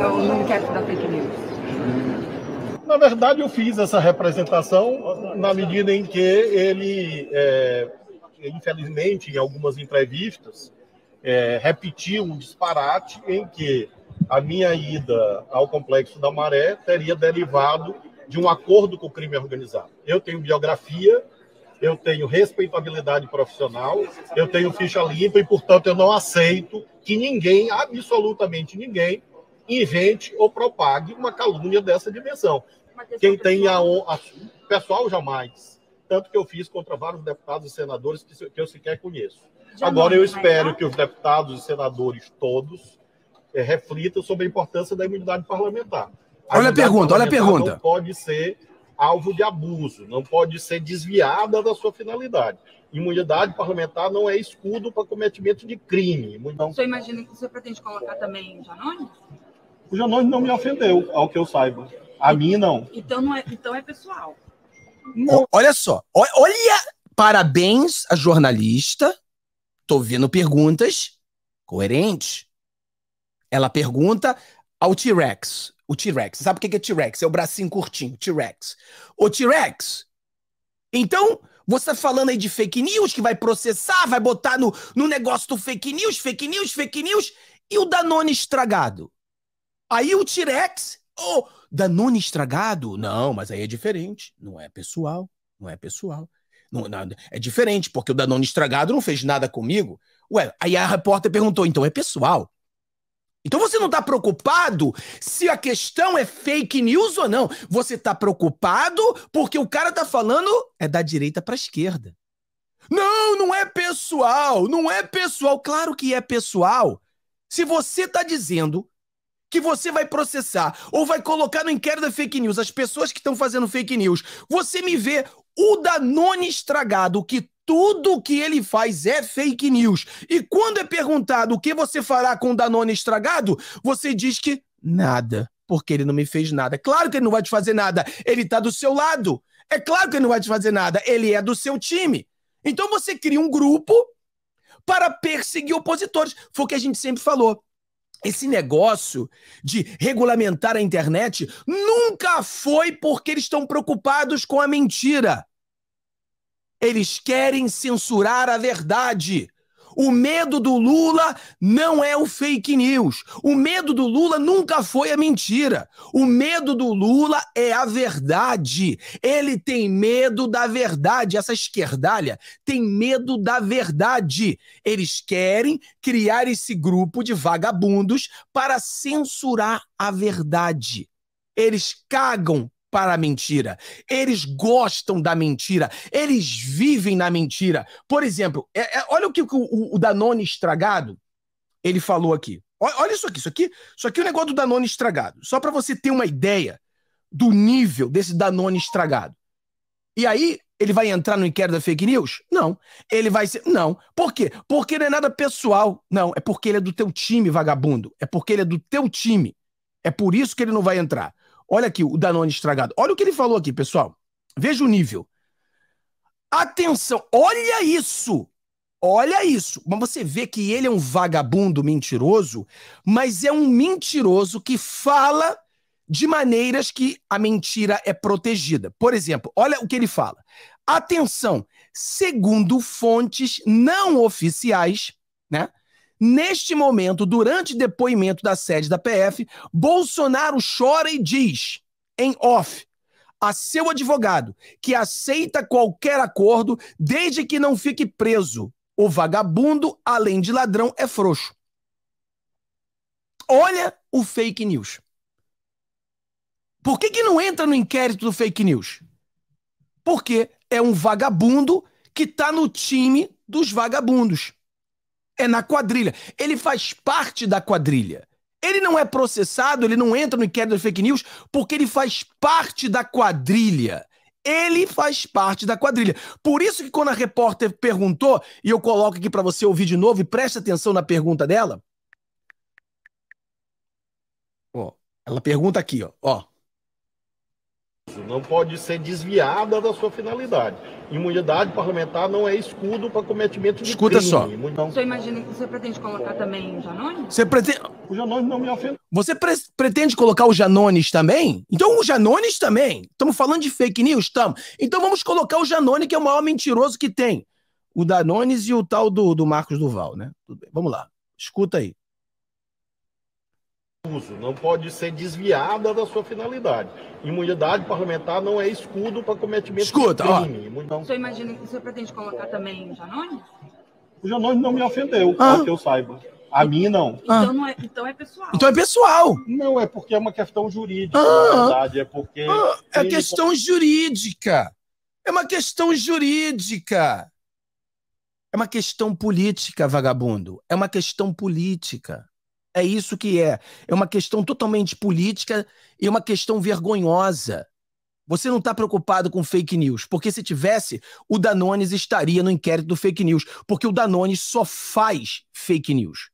é o inquérito da fake news? Na verdade, eu fiz essa representação na medida em que ele, é, infelizmente, em algumas entrevistas, é, repetiu um disparate em que a minha ida ao Complexo da Maré teria derivado de um acordo com o crime organizado. Eu tenho biografia, eu tenho respeitabilidade profissional, eu tenho ficha limpa e, portanto, eu não aceito que ninguém, absolutamente ninguém, invente ou propague uma calúnia dessa dimensão. Quem tem a, a pessoal jamais. Tanto que eu fiz contra vários deputados e senadores que, que eu sequer conheço. Agora eu espero que os deputados e senadores todos é, reflitam sobre a importância da imunidade parlamentar. A olha a pergunta, olha a pergunta. Não pode ser alvo de abuso, não pode ser desviada da sua finalidade. Imunidade parlamentar não é escudo para cometimento de crime. Não... Você imagina que você pretende colocar também Janones? O Janones não me ofendeu, ao que eu saiba. A mim, não. Então, não é, então é pessoal. Não. Olha só. Olha, parabéns a jornalista. Tô vendo perguntas coerentes. Ela pergunta ao T-Rex. O T-Rex. Sabe o que é T-Rex? É o bracinho curtinho. T-Rex. O T-Rex. Então, você tá falando aí de fake news que vai processar, vai botar no, no negócio do fake news, fake news, fake news. E o Danone estragado? Aí o T-Rex. Oh, Danone estragado? Não, mas aí é diferente. Não é pessoal. Não é pessoal. Não, não, é diferente, porque o Danone estragado não fez nada comigo. Ué, aí a repórter perguntou, então é pessoal. Então você não está preocupado se a questão é fake news ou não. Você está preocupado porque o cara está falando é da direita para a esquerda. Não, não é pessoal, não é pessoal. Claro que é pessoal. Se você está dizendo que você vai processar ou vai colocar no inquérito da fake news as pessoas que estão fazendo fake news, você me vê o Danone estragado, que tudo que ele faz é fake news. E quando é perguntado o que você fará com o Danone estragado, você diz que nada, porque ele não me fez nada. Claro que ele não vai te fazer nada, ele está do seu lado. É claro que ele não vai te fazer nada, ele é do seu time. Então você cria um grupo para perseguir opositores. Foi o que a gente sempre falou. Esse negócio de regulamentar a internet nunca foi porque eles estão preocupados com a mentira. Eles querem censurar a verdade. O medo do Lula não é o fake news. O medo do Lula nunca foi a mentira. O medo do Lula é a verdade. Ele tem medo da verdade. Essa esquerdalha tem medo da verdade. Eles querem criar esse grupo de vagabundos para censurar a verdade. Eles cagam para a mentira. Eles gostam da mentira. Eles vivem na mentira. Por exemplo, é, é, olha o que o, o, o, Danone estragado ele falou aqui. Olha, olha isso aqui, isso aqui, isso aqui é o negócio do Danone estragado. Só para você ter uma ideia do nível desse Danone estragado. E aí ele vai entrar no inquérito da fake news? Não. Ele vai ser. Não. Por quê? Porque não é nada pessoal. Não. É porque ele é do teu time, vagabundo. É porque ele é do teu time. É por isso que ele não vai entrar. Olha aqui o Danone estragado. Olha o que ele falou aqui, pessoal. Veja o nível. Atenção, olha isso. Olha isso. Mas você vê que ele é um vagabundo mentiroso, mas é um mentiroso que fala de maneiras que a mentira é protegida. Por exemplo, olha o que ele fala. Atenção, segundo fontes não oficiais, né? Neste momento, durante depoimento da sede da PF, Bolsonaro chora e diz, em off, a seu advogado, que aceita qualquer acordo desde que não fique preso. O vagabundo, além de ladrão, é frouxo. Olha o fake news. Por que, que não entra no inquérito do fake news? Porque é um vagabundo que está no time dos vagabundos é na quadrilha. Ele faz parte da quadrilha. Ele não é processado, ele não entra no inquérito de fake news porque ele faz parte da quadrilha. Ele faz parte da quadrilha. Por isso que quando a repórter perguntou, e eu coloco aqui para você ouvir de novo e preste atenção na pergunta dela. Ó, ela pergunta aqui, ó, ó. Não pode ser desviada da sua finalidade. Imunidade parlamentar não é escudo para cometimento de Escuta crime. só. Então, Você imagina que você pretende colocar também o Janone? Você, prete- o Janone não me ofendeu. você pre- pretende colocar o Janones também? Então o Janones também. Estamos falando de fake news? Estamos. Então vamos colocar o Janone, que é o maior mentiroso que tem. O Danones e o tal do, do Marcos Duval, né? Tudo bem. Vamos lá. Escuta aí. Uso, não pode ser desviada da sua finalidade. Imunidade parlamentar não é escudo para cometimento Escuta, de ó. crime. Então, Você imagina que você pretende colocar também o Janone? o Janone não me ofendeu, Ah. para que eu saiba. A mim, não. Ah. Então, não é, então é pessoal. Então é pessoal. Não, é porque é uma questão jurídica, Ah. na verdade. É porque... Ah, é questão jurídica. É uma questão jurídica. É uma questão política, vagabundo. É uma questão política. É isso que é. É uma questão totalmente política e uma questão vergonhosa. Você não está preocupado com fake news, porque se tivesse, o Danones estaria no inquérito do fake news, porque o Danones só faz fake news.